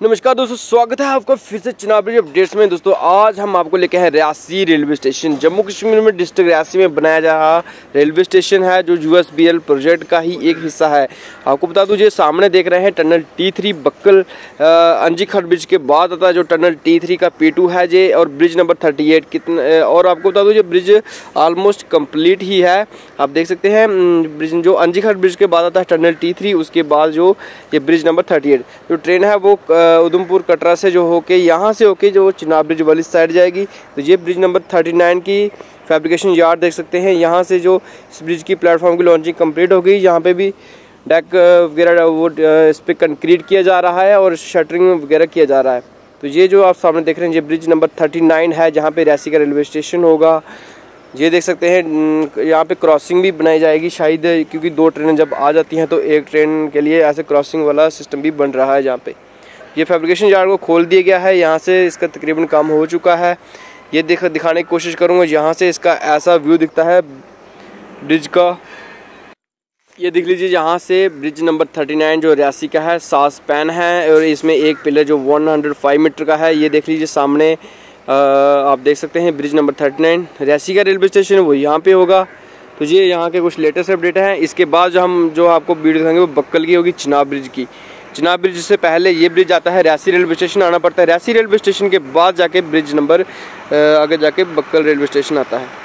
नमस्कार दोस्तों, स्वागत है आपका फिर से चुनावी अपडेट्स में। दोस्तों, आज हम आपको लेके हैं रियासी रेलवे स्टेशन। जम्मू कश्मीर में डिस्ट्रिक्ट रियासी में बनाया जा रहा रेलवे स्टेशन है, जो यूएसबीएल प्रोजेक्ट का ही एक हिस्सा है। आपको बता दूँ, जो सामने देख रहे हैं, टनल टी थ्री बक्कल अंजी खट ब्रिज के बाद आता है, जो टनल टी थ्री का पी है जे, और ब्रिज नंबर थर्टी एट कितने और आपको बता दूँ, जो ब्रिज ऑलमोस्ट कंप्लीट ही है। आप देख सकते हैं ब्रिज, जो अंजी ब्रिज के बाद आता है टनल टी उसके बाद जो ये ब्रिज नंबर थर्टी जो ट्रेन है वो उधमपुर कटरा से जो होके यहाँ से होके जो चिनाब ब्रिज वाली साइड जाएगी तो ये ब्रिज नंबर 39 की फैब्रिकेशन यार्ड देख सकते हैं। यहाँ से जो इस ब्रिज की प्लेटफॉर्म की लॉन्चिंग कंप्लीट हो गई यहाँ पे भी डेक वगैरह वो इस पर कंक्रीट किया जा रहा है और शटरिंग वगैरह किया जा रहा है। तो ये जो आप सामने देख रहे हैं, ये ब्रिज नंबर थर्टी नाइन है, जहाँ पे रियासी का रेलवे स्टेशन होगा। ये देख सकते हैं यहाँ पे क्रॉसिंग भी बनाई जाएगी शायद, क्योंकि दो ट्रेनें जब आ जाती हैं तो एक ट्रेन के लिए ऐसे क्रॉसिंग वाला सिस्टम भी बन रहा है यहाँ पे। ये फैब्रिकेशन यार्ड को खोल दिया गया है यहाँ से इसका तकरीबन काम हो चुका है। ये दिख दिखाने की कोशिश करूँगा यहाँ से इसका ऐसा व्यू दिखता है ब्रिज का। ये देख लीजिए यहाँ से ब्रिज नंबर 39 जो रियासी का है सास पैन है और इसमें एक पिलर जो 105 मीटर का है। ये देख लीजिए सामने आ, आप देख सकते हैं ब्रिज नंबर 39 रियासी का रेलवे स्टेशन वो यहाँ पे होगा। तो ये यहाँ के कुछ लेटेस्ट अपडेट हैं। इसके बाद जो हम जो आपको वीडियो दिखाएँगे वो बक्कल की होगी चिनाब ब्रिज की। चिनाब ब्रिज से पहले ये ब्रिज आता है, रियासी रेलवे स्टेशन आना पड़ता है। रियासी रेलवे स्टेशन के बाद जाके ब्रिज नंबर आगे जाके बक्कल रेलवे स्टेशन आता है।